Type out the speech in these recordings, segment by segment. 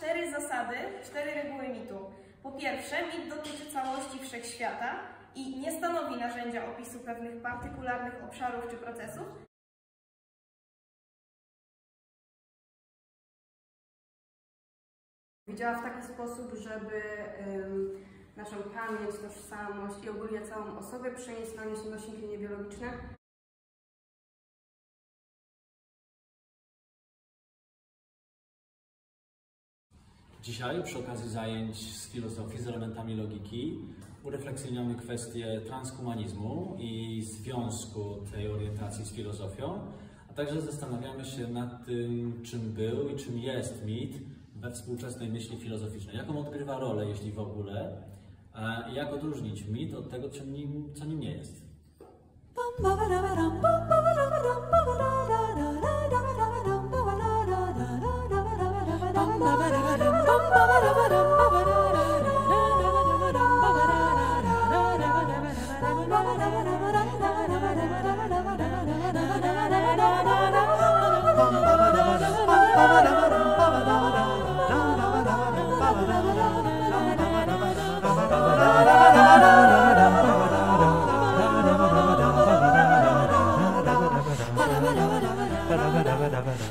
cztery zasady, cztery reguły mitu. Po pierwsze, mit dotyczy całości wszechświata i nie stanowi narzędzia opisu pewnych partykularnych obszarów czy procesów, Działa w taki sposób, żeby ym, naszą pamięć, tożsamość i ogólnie całą osobę przenieść na nośniki niebiologiczne. Dzisiaj przy okazji zajęć z filozofii, z elementami logiki, urefleksjonujemy kwestię transhumanizmu i związku tej orientacji z filozofią, a także zastanawiamy się nad tym, czym był i czym jest mit we współczesnej myśli filozoficznej. Jaką odgrywa rolę, jeśli w ogóle, jak odróżnić mit od tego, co nim, co nim nie jest.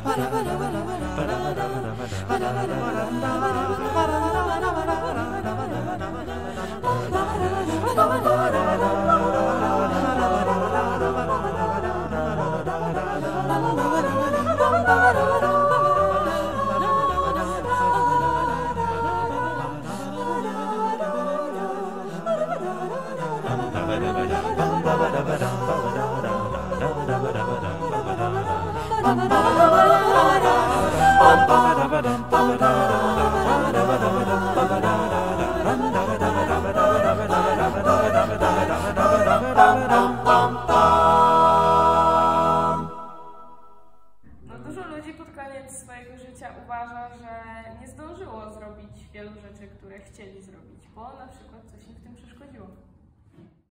ba da ba da ba da Ba ba ba ba uważa, że nie zdążyło zrobić wielu rzeczy, które chcieli zrobić, bo na przykład coś im w tym przeszkodziło.